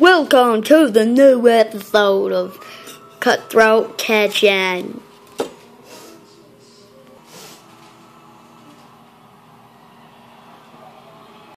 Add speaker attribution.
Speaker 1: Welcome to the new episode of Cutthroat Kitchen.